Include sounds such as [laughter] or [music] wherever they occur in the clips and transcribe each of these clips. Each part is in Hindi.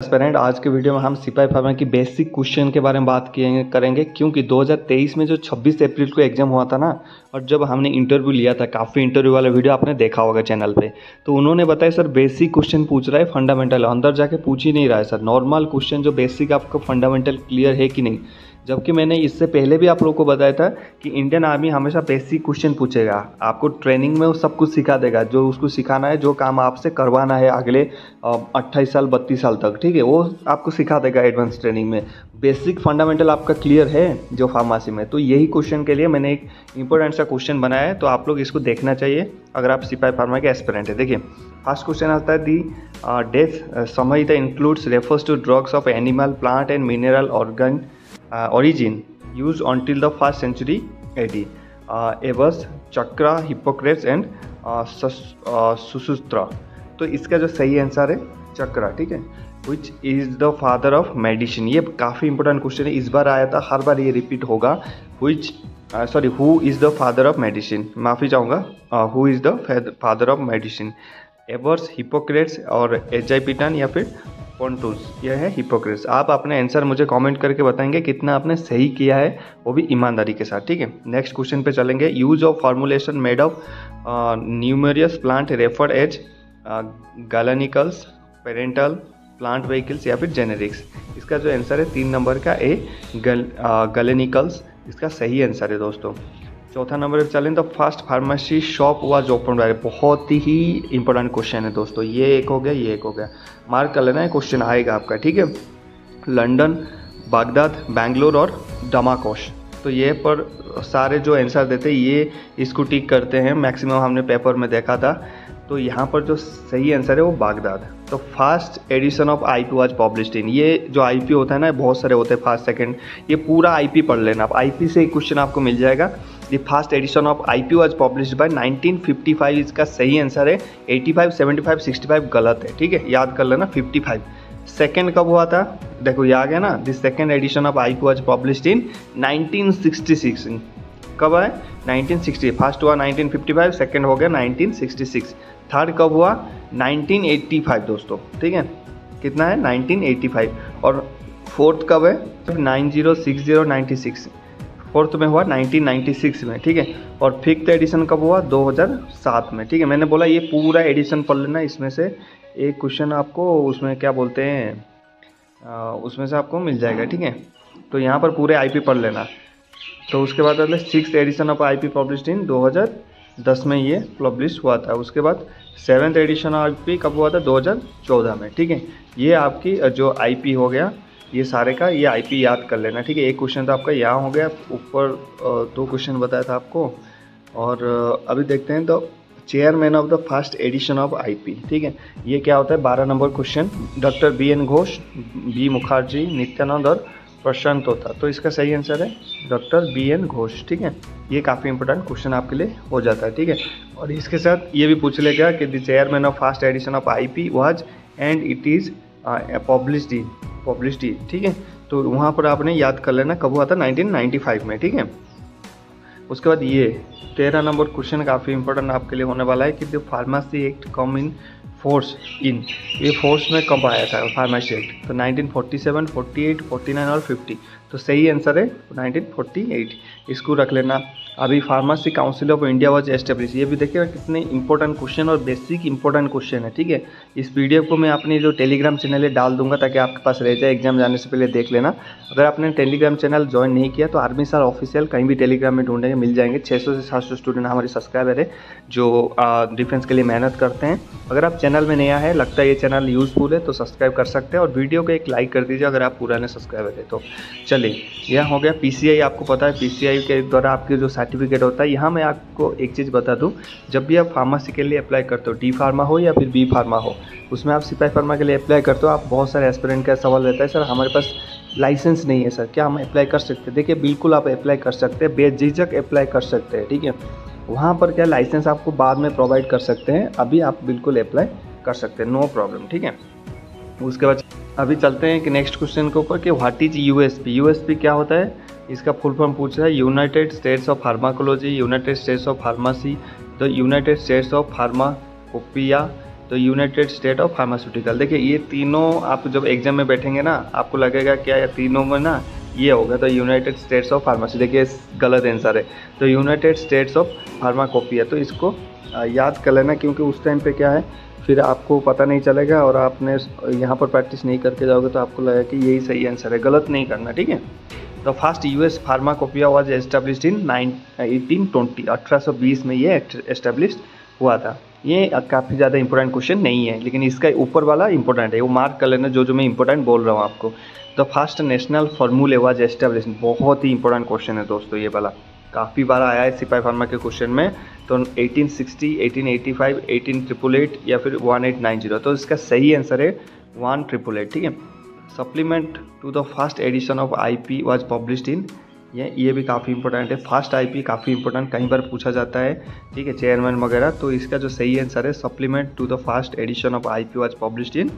एस्पेरेंट आज के वीडियो में हम सिपाही फार्मा की बेसिक क्वेश्चन के बारे में बात करेंगे। क्योंकि 2023 में जो 26 अप्रैल को एग्ज़ाम हुआ था ना, और जब हमने इंटरव्यू लिया था, काफ़ी इंटरव्यू वाला वीडियो आपने देखा होगा चैनल पे। तो उन्होंने बताया, सर बेसिक क्वेश्चन पूछ रहा है फंडामेंटल अंदर जाके पूछ ही नहीं रहा है, सर। नॉर्मल क्वेश्चन जो बेसिक आपका फंडामेंटल क्लियर है कि नहीं जबकि मैंने इससे पहले भी आप लोगों को बताया था कि इंडियन आर्मी हमेशा बेसिक क्वेश्चन पूछेगा। आपको ट्रेनिंग में वो सब कुछ सिखा देगा। जो उसको सिखाना है, जो काम आपसे करवाना है अगले अट्ठाईस साल, बत्तीस साल तक, ठीक है? वो आपको सिखा देगा एडवांस ट्रेनिंग में। बेसिक फंडामेंटल आपका क्लियर है जो फार्मासी में। तो यही क्वेश्चन के लिए मैंने एक इंपॉर्टेंट सा क्वेश्चन बनाया है तो आप लोग इसको देखना चाहिए, अगर आप सिपाही फार्मा के एस्पिरेंट है। देखिए फ़र्स्ट क्वेश्चन आता है the death Samhita includes refers to drugs of animal plant and mineral organ origin used until the first century AD. Uh, Evers, Chakra, Hippocrates and uh, Susutra. तो इसका जो सही आंसर है चक्रा ठीक है? Which is the father of medicine ये काफ़ी इंपॉर्टेंट क्वेश्चन है। इस बार आया था हर बार ये रिपीट होगा। Which sorry who is the father of medicine माफ़ी चाहूँगा। Who is the father of medicine Averroes, Hippocrates और एच या फिर पॉन्टूस। यह है हिपोक्रेट्स। आप अपने आंसर मुझे कमेंट करके बताएँगे कितना आपने सही किया है, वो भी ईमानदारी के साथ, ठीक है? नेक्स्ट क्वेश्चन पे चलेंगे। Use of formulation made of numerous plant referred as galenicals parental plant vehicles या फिर जेनेरिक्स इसका जो आंसर है, तीन नंबर का ए, गल गलेनिकल्स इसका सही आंसर है दोस्तों। चौथा नंबर पर चलें तो first pharmacy shop was open by बहुत ही इंपॉर्टेंट क्वेश्चन है दोस्तों। ये एक हो गया, ये एक हो गया। मार्क कर लेना है क्वेश्चन आएगा आपका, ठीक है? लंदन बागदाद बैंगलोर और डमाकोश तो ये पर सारे जो आंसर देते, ये इसको टिक करते हैं। मैक्सिमम हमने पेपर में देखा था। तो यहाँ पर जो सही आंसर है वो बागदाद तो first edition of I P was published in ये जो आई पी होता है ना, बहुत सारे होते हैं फ़र्स्ट सेकंड ये पूरा आई पी पढ़ लेना आप। आई पी से क्वेश्चन आपको मिल जाएगा। The first edition of I P was publish by 1955 इसका सही आंसर है। 85, 75, 65 गलत है ठीक है? याद कर लेना 55 सेकेंड कब हुआ था? देखो ये आ गया ना this second edition of I P was publish in 1966 कब है 1960 फ़र्स्ट हुआ 1955 सेकेंड हो गया 1966 थर्ड कब हुआ? 1985 दोस्तों ठीक है? कितना है? 1985 और फोर्थ कब है? 906096 फोर्थ में हुआ 1996 में, ठीक है? और फिफ्थ एडिशन कब हुआ? 2007 में, ठीक है? मैंने बोला ये पूरा एडिशन पढ़ लेना, इसमें से एक क्वेश्चन आपको उसमें क्या बोलते हैं उसमें से आपको मिल जाएगा, ठीक है? तो यहाँ पर पूरे आईपी पढ़ लेना। तो उसके बाद अगले six edition of I P publish in 2010 में ये पब्लिश हुआ था। उसके बाद सेवन्थ एडिशन आई पी कब हुआ था? 2014 में, ठीक है? ये आपकी, जो आई पी हो गया ये सारे का ये आई पी याद कर लेना, ठीक है? एक क्वेश्चन तो आपका यहाँ हो गया, ऊपर दो क्वेश्चन बताया था आपको, और अभी देखते हैं तो chairman of the first edition of IP ठीक है? ये क्या होता है? बारह number question doctor B N Ghosh B Mukherjee, Nityanand और प्रशांत होता। तो इसका सही आंसर है डॉक्टर बी एन घोष, ठीक है? ये काफ़ी इंपॉर्टेंट क्वेश्चन आपके लिए हो जाता है, ठीक है? और इसके साथ ये भी पूछ लेगा कि the chairman of first edition of I P was and it is published in published in ठीक है? तो वहाँ पर आपने याद कर लेना कब हुआ था? 1995 में ठीक है? उसके बाद ये तेरह नंबर क्वेश्चन काफ़ी इंपॉर्टेंट आपके लिए होने वाला है कि the pharmacy act come in force in ये फोर्स में कब आया था फार्मेसी एक्ट तो 1947, 48, 49 और 50 तो सही आंसर है 1948 इसको रख लेना। अभी pharmacy council of India was establish ये भी देखिए कितने इंपॉर्टेंट क्वेश्चन और बेसिक इंपॉर्टेंट क्वेश्चन है, ठीक है? इस पीडीएफ को मैं अपनी जो टेलीग्राम चैनल है, डाल दूँगा ताकि आपके पास रह जाए एग्ज़ाम जाने से पहले देख लेना। अगर आपने टेलीग्राम चैनल ज्वाइन नहीं किया तो आर्मी सर ऑफिशियल कहीं भी टेलीग्राम में ढूंढेंगे, मिल जाएँगे। छः से सात स्टूडेंट हमारे सब्सक्राइबर है, जो डिफेंस के लिए मेहनत करते हैं। अगर आप चैनल में नया है, लगता है ये चैनल यूज़फुल है तो सब्सक्राइब कर सकते हैं और वीडियो को एक लाइक कर दीजिए अगर आप पुराने सब्सक्राइबर है। तो चलिए, यह हो गया पीसीआई आपको पता है पीसीआई के द्वारा आपके जो सर्टिफिकेट होता है। यहाँ मैं आपको एक चीज़ बता दूँ। जब भी आप फार्मेसी के लिए अप्लाई करते हो डी फार्मा हो या फिर बी फार्मा हो, उसमें आप सिपाही फार्मा के लिए अप्लाई करते हो, आप बहुत सारे एस्पिरेंट का सवाल रहता है, सर, हमारे पास लाइसेंस नहीं है, सर, क्या हम अप्लाई कर सकते? हैं देखिए, बिल्कुल आप अप्लाई कर सकते हैं, बेझिझक अप्लाई कर सकते हैं, ठीक है? वहाँ पर क्या लाइसेंस आपको बाद में प्रोवाइड कर सकते हैं, अभी आप बिल्कुल अप्लाई कर सकते हैं नो प्रॉब्लम ठीक है? उसके बाद अभी चलते हैं कि नेक्स्ट क्वेश्चन के ऊपर कि व्हाट इज़ यूएसपी यूएसपी क्या होता है? इसका फुल फॉर्म पूछ रहा है United States of pharmacology United States of pharmacy the United States of pharmacopoeia तो यूनाइटेड स्टेट ऑफ़ फार्मास्यूटिकल देखिए, ये तीनों आप जब एग्ज़ाम में बैठेंगे ना, आपको लगेगा क्या या तीनों में ना ये होगा तो यूनाइटेड स्टेट्स ऑफ़ फार्मासी देखिए गलत आंसर है। तो यूनाइटेड स्टेट्स ऑफ़ फार्माकोपिया तो इसको याद कर लेना क्योंकि उस टाइम पे क्या है, फिर आपको पता नहीं चलेगा और आपने यहाँ पर प्रैक्टिस नहीं करके जाओगे तो आपको लगेगा कि यही सही आंसर है। गलत नहीं करना, ठीक है? तो first US pharmacopoeia was established in nine eighteen twenty अठारह में ये एस्टेब्लिश हुआ था। ये काफ़ी ज़्यादा इंपॉर्टेंट क्वेश्चन नहीं है लेकिन इसका ऊपर वाला इंपॉर्टेंट है। वो मार्क कर लेना जो जो मैं इंपॉर्टेंट बोल रहा हूँ आपको। The first national formulary was establish बहुत ही इंपॉर्टेंट क्वेश्चन है दोस्तों ये वाला। काफ़ी बार आया है सिपाही फार्मा के क्वेश्चन में। तो 1860, 1885, 18888 या फिर 1890 तो इसका सही आंसर है वन ट्रिपल एट ठीक है? Supplement to the first edition of I P was published in ये ये भी काफ़ी इंपॉर्टेंट है। फ़र्स्ट आईपी काफ़ी इंपॉर्टेंट कहीं बार पूछा जाता है, ठीक है चेयरमैन वगैरह तो इसका जो सही आंसर है supplement to the first edition of I P was published in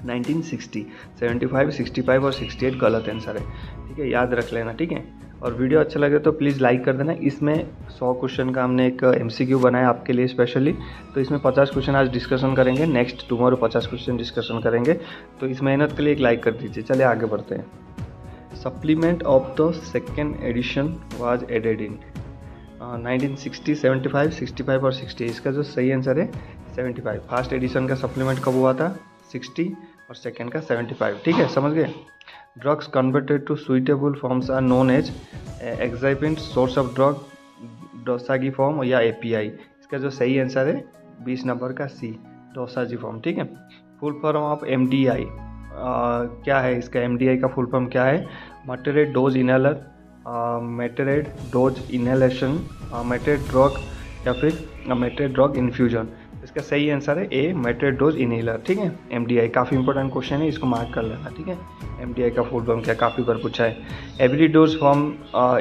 1960 75 65 और 68 गलत आंसर है। ठीक है, याद रख लेना, ठीक है? और वीडियो अच्छा लगे तो प्लीज़ लाइक कर देना। इसमें 100 क्वेश्चन का हमने एक एमसीक्यू बनाया आपके लिए स्पेशली तो इसमें 50 क्वेश्चन आज डिस्कशन करेंगे। नेक्स्ट टुमारो 50 क्वेश्चन डिस्कशन करेंगे। तो इस मेहनत के लिए एक लाइक कर दीजिए। चलिए आगे बढ़ते हैं। Supplement of the second edition was added in uh, 1960 75 65 और 60 इसका जो सही आंसर है 75 फ़र्स्ट एडिशन का सप्लीमेंट कब हुआ था? 60 और सेकेंड का 75 ठीक है? समझ गए? Drugs converted to suitable forms are known as excipient source of drug dosage form या एपीआई इसका जो सही आंसर है 20 नंबर का सी डोसाजी फॉर्म ठीक है? Full form of M D I क्या है इसका एम डी आई का फुल फॉर्म क्या है? Metered dose inhaler metered dose inhalation metered drug या फिर मेटेड ड्रग इन्फ्यूजन इसका सही आंसर है ए मेटेड डोज इनहेलर ठीक है? एम डी आई काफ़ी इंपॉर्टेंट क्वेश्चन है, इसको मार्क कर लेना, ठीक है? एम का फुल फॉर्म क्या, काफ़ी बार पूछा है। Every dose form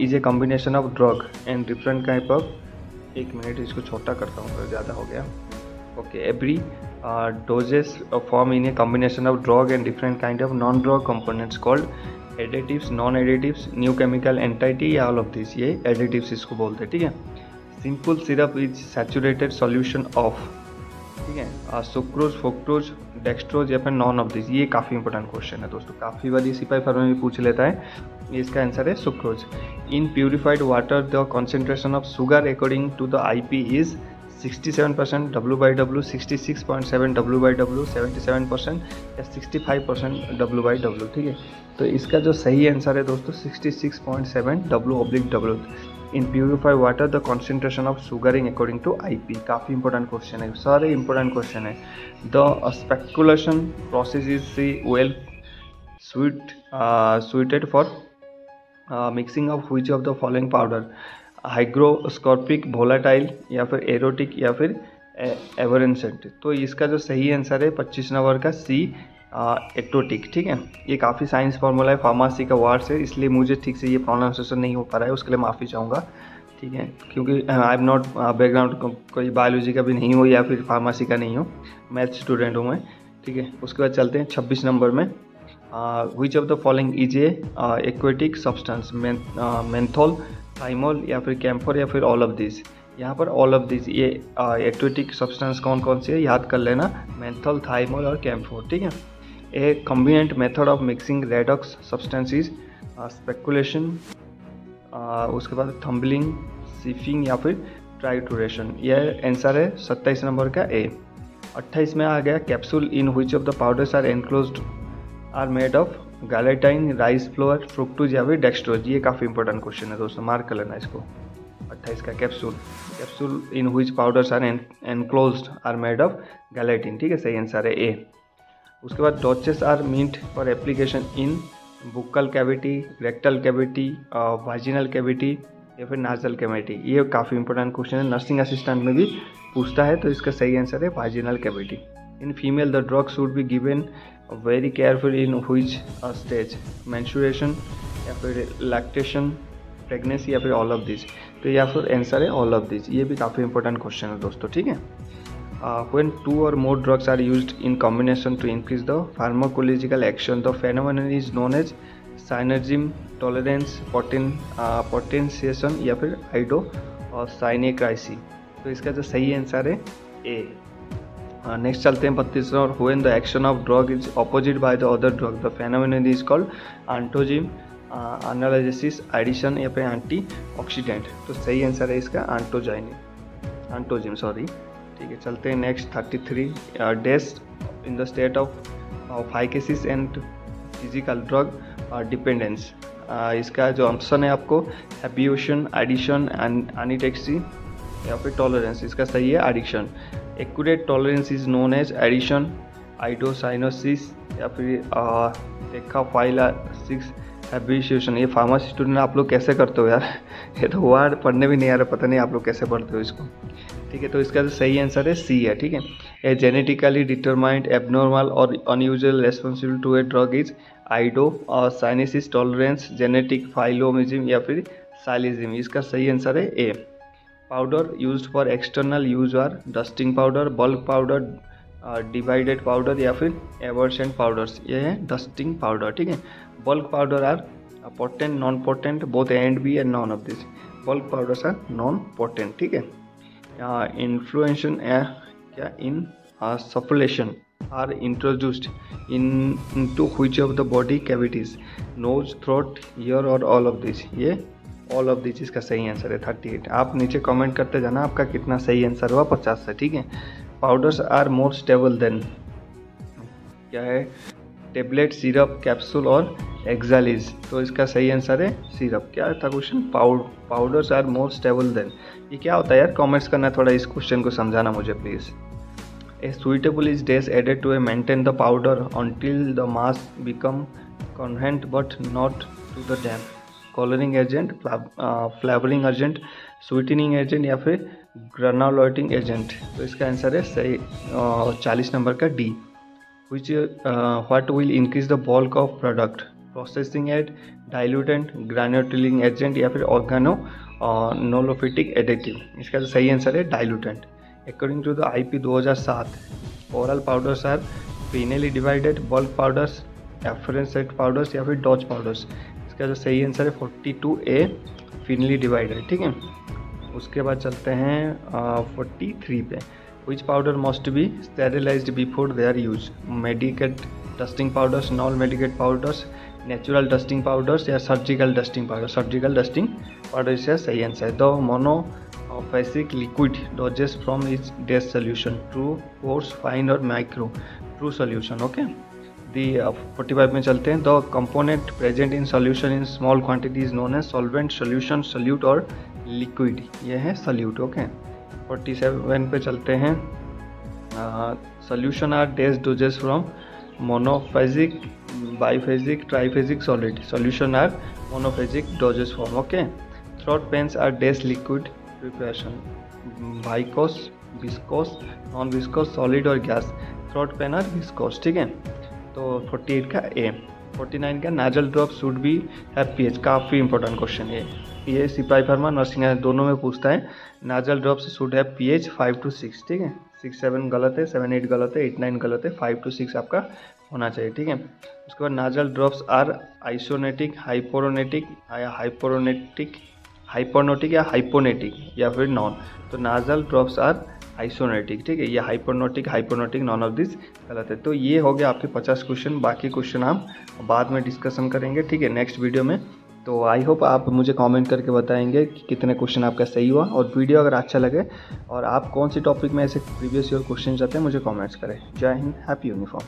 is a combination of drug and different type of एक मिनट इसको छोटा करता हूँ ज़्यादा हो गया। Okay every doses form in a combination of drug and different kind of non drug components called additives non additives new chemical entity all of this ये एडिटिव्स इसको बोलते हैं, ठीक है? Simple syrup is saturated solution of ठीक है? सुक्रोज फोक्ट्रोज डेक्सट्रोज, या फिर नॉन ऑफ़ दिस, ये काफ़ी इंपॉर्टेंट क्वेश्चन है दोस्तों। काफ़ी बार ये सिपाही फॉर्म में पूछ लेता है। इसका आंसर है sucrose. In purified water the concentration of sugar according to the I P is 67 percent W by W sixty six point seven W by W seventy seven percent या sixty five percent W by W ठीक है? तो इसका जो सही आंसर है दोस्तों sixty six point seven W oblique W in purify water the concentration of sugaring according to I P काफ़ी इंपॉर्टेंट क्वेश्चन है, सारे इंपॉर्टेंट क्वेश्चन है। The spatulation process is see well sweet suited for mixing of which of the following powder hygroscopic volatile या फिर एरोटिक या फिर एवरेंसेंट तो इसका जो सही आंसर है, पच्चीस नंबर का सी एटोटिक ठीक है। ये काफ़ी साइंस फार्मूला है फार्मासी का वर्ड्स से इसलिए मुझे ठीक से ये प्रोनाउंसिएशन नहीं हो पा रहा है, उसके लिए माफ़ी चाहूँगा। ठीक है, क्योंकि आई एम नॉट बैकग्राउंड कोई बायोलॉजी का भी नहीं हो या फिर फार्मासी का नहीं हो। मैथ स्टूडेंट हूँ मैं, ठीक है। उसके बाद चलते हैं छब्बीस नंबर में। Which of the following is a eutectic substance menthol thymol या फिर कैम्फर या फिर ऑल ऑफ़ दिस यहाँ पर ऑल ऑफ़ दिस ये एक्वेटिक सब्सटेंस कौन कौन सी है? याद कर लेना। मेंथोल थाइमोल और कैम्फोर ठीक है। A convenient method of mixing redox substances spatulation उसके बाद थम्बलिंग सिफिंग या फिर ट्राइटोरेशन यह आंसर है सत्ताईस नंबर का ए अट्ठाईस में आ गया capsule in which of the powders are enclose are made of gelatin rice flour fructose या फिर डेक्सट्रोज ये काफ़ी इंपॉर्टेंट क्वेश्चन है दोस्तों मार्क कर लेना इसको. अट्ठाईस का capsule capsule in which powders are enclose are made of gelatin ठीक है, सही आंसर है ए उसके बाद douches are meant for application in buccal cavity rectal cavity vaginal cavity या फिर नाजल कैविटी ये काफ़ी इंपॉर्टेंट क्वेश्चन है। नर्सिंग असिस्टेंट में भी पूछता है तो इसका सही आंसर है vaginal cavity in female the drug should be given very careful in which stage menstruation या फिर लैक्टेशन प्रेगनेंसी या फिर ऑल ऑफ़ दिस तो या फिर आंसर है ऑल ऑफ़ दिस ये भी काफ़ी इंपॉर्टेंट क्वेश्चन है दोस्तों, ठीक है? Uh, when two or more drugs are used in combination to increase the pharmacological action the phenomenon is known as synergism tolerance poten, uh, potentiation या फिर आइडो और साइनेक्राइसी तो इसका जो सही आंसर है ए नेक्स्ट चलते हैं बत्तीसवें और when the action of drug is opposite by the other drug the phenomenon is called antagonism analysis addition या फिर एंटी ऑक्सीडेंट तो सही आंसर है इसका आंटोजाइनिक आंटोजिम सॉरी ठीक है, चलते हैं next thirty three test in the state of फाइकेसिस and physical drug dependence इसका जो ऑप्शन है आपको हैप्यूशन एडिशन एनिटेक्सी या फिर टॉलरेंस इसका सही है addiction accurate tolerance is known as addition idiosyncrasy या फिर देखा फाइला सिक्स एब्रीशिएशन ये फार्मासी स्टूडेंट आप लोग कैसे करते हो यार? [laughs] ये तो वर्ड पढ़ने भी नहीं आ रहा, पता नहीं आप लोग कैसे पढ़ते हो इसको. ठीक है तो इसका सही आंसर है सी है, ठीक है। ए जेनेटिकली डिटरमाइंड एबनॉर्मल और unusual responsible to a drug is idiosyncrasy tolerance genetic फाइलोमिज्म या फिर साइलिज्म इसका सही आंसर है a powder use for external use are dusting powder bulk powder divided powder या फिर एवर्सेंट पाउडर्स ये है डस्टिंग पाउडर ठीक है। Bulk powder are potent non potent both and B and none of this bulk powders are non potent ठीक है। इन्फ्लुएंशन क्या insufflation are introduced in, into which of the body cavities? Nose, throat, ear or all of this? ये ऑल ऑफ़ दिस इसका सही आंसर है थर्टी एट आप नीचे कमेंट करते जाना आपका कितना सही आंसर हुआ? पचास से, ठीक है? Powders are more stable than क्या है? टेबलेट सिरप कैप्सूल और एक्जालिज तो इसका सही आंसर है सिरप क्या था question powder powders are more stable than ये क्या होता है यार? कमेंट्स करना थोड़ा इस क्वेश्चन को समझाना मुझे please A is is added to a maintain the powder until the mass become coherent but not to the damp. Colouring agent flavouring agent sweetening agent या फिर ग्रेनुलेटिंग एजेंट तो इसका आंसर है सही चालीस नंबर का D which what will increase the bulk of product processing aid diluent granulating agent या फिर ऑर्गेनो नोलोफिटिक एडिटिव इसका तो सही आंसर है diluent According to the IP 2007, oral powders are penally divided, bulk powders, effervescent powders या फिर डॉच पाउडर्स इसका जो सही आंसर है forty two a finely divided ठीक है? उसके बाद चलते हैं फोर्टी थ्री पे. Which powder must be sterilize before they are use medicate dusting powders non medicate powders natural dusting powders या surgical dusting powder surgical dusting powder इस सही आंसर है the monophasic liquid doses from is डेस्ट solution true coarse fine और micro true solution okay the forty five में चलते हैं। The component present in solution in small quantity is known है सोलवेंट सोल्यूशन सोल्यूट और लिक्विड ये है solute okay okay? Forty seven पे चलते हैं। Solution are these doses from monophasic biphasic triphasic solid solution are monophasic doses from okay throat paints are these liquid preparation viscous viscous non viscous solid और gas throat paint are viscous ठीक है? तो फोर्टी एट का ए फोर्टी नाइन का nasal drop should be happy H काफ़ी इंपॉर्टेंट क्वेश्चन है ये सिपाही फर्मा नर्सिंग दोनों में पूछता है। नाजल ड्रॉप से should have P H five to six ठीक है? सिक्स सेवन गलत है सेवन एट गलत है एट नाइन गलत है फाइव टू सिक्स आपका होना चाहिए, ठीक है? उसके बाद nasal drops are isotonic hypotonic या हाइपोरोनेटिक हाइपोनोटिक या हाइपोनेटिक या फिर नॉन तो नाजल ड्रॉप्स आर आइसोनेटिक ठीक है? ये hypotonic hypotonic none of this गलत है। तो ये हो गया आपके पचास क्वेश्चन बाकी क्वेश्चन हम बाद में डिस्कशन करेंगे, ठीक है? नेक्स्ट वीडियो में। तो आई होप आप मुझे कमेंट करके बताएँगे कि कितने क्वेश्चन आपका सही हुआ और वीडियो अगर अच्छा लगे और आप कौन सी टॉपिक में ऐसे प्रीवियस ईयर क्वेश्चन चाहते हैं, मुझे कमेंट्स करें। जय हिंद हैप्पी यूनिफॉर्म